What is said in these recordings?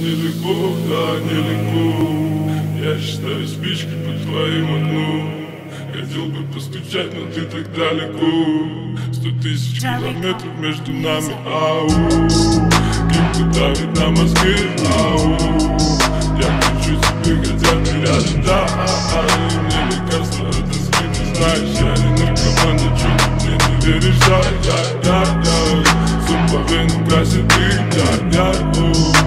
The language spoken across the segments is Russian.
не легко Я считаю спички по твоим окну Хотел бы постучать, но ты так далеко. Сто тысяч километров между нами, ау. Кем-то давит на мозги, ау. Я хочу тебе, хотя ты рядом, да Мне лекарство от тоски, ты знаешь Я не наркоман, ничего мне не веришь, да, я, я Сон по венам красит ты, я, я, Не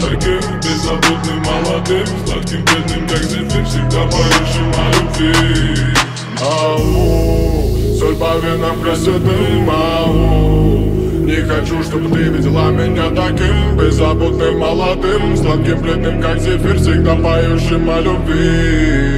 таким Беззаботным, молодым, сладким, бедным, как зефир Всегда поющим о любви Ау, соль по венам красотым, ау. Не хочу, чтобы ты видела меня таким Беззаботным, молодым, сладким, бледным, как зефир Всегда поющим о любви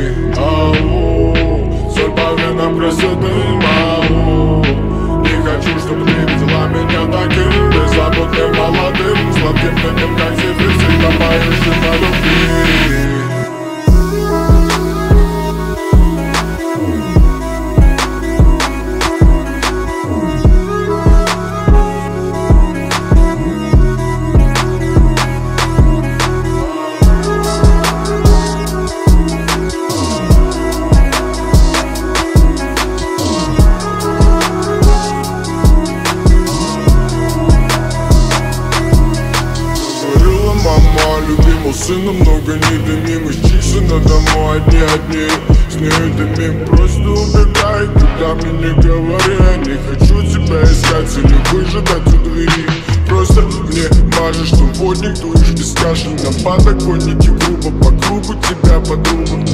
сына много не дымим Из Чиксона домой одни одни. С нею дымим, просто убегай Куда мне не говори, я не хочу тебя искать Или выжидать у двери Просто мне важно, что водник дуешь бескашен На подоконнике грубо, по кругу тебя подруба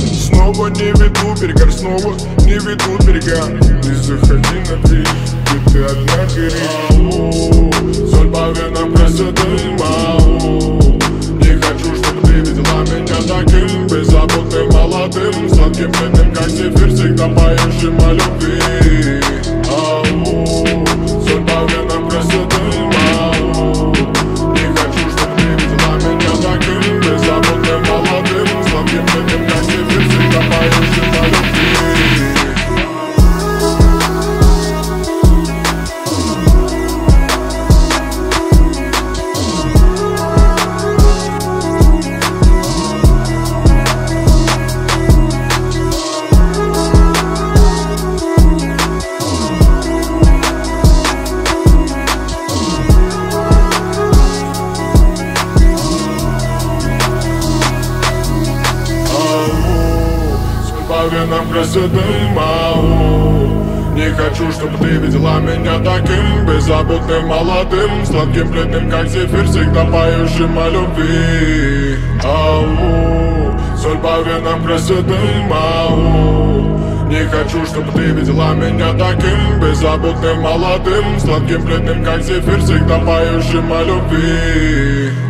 Снова не веду берега, снова не веду берега. Не заходи на пляж, бедным, как зефир Всегда поющим о любви соль по венам красотым, ау Не хочу, чтобы ты видела меня таким Беззаботным, молодым, сладким, бледным, как зефир Всегда поющим о любви. Ау, соль по венам красотым, ау не хочу, чтобы ты видела меня таким Беззаботным, молодым, сладким, бледным, как зефир Всегда поющим о любви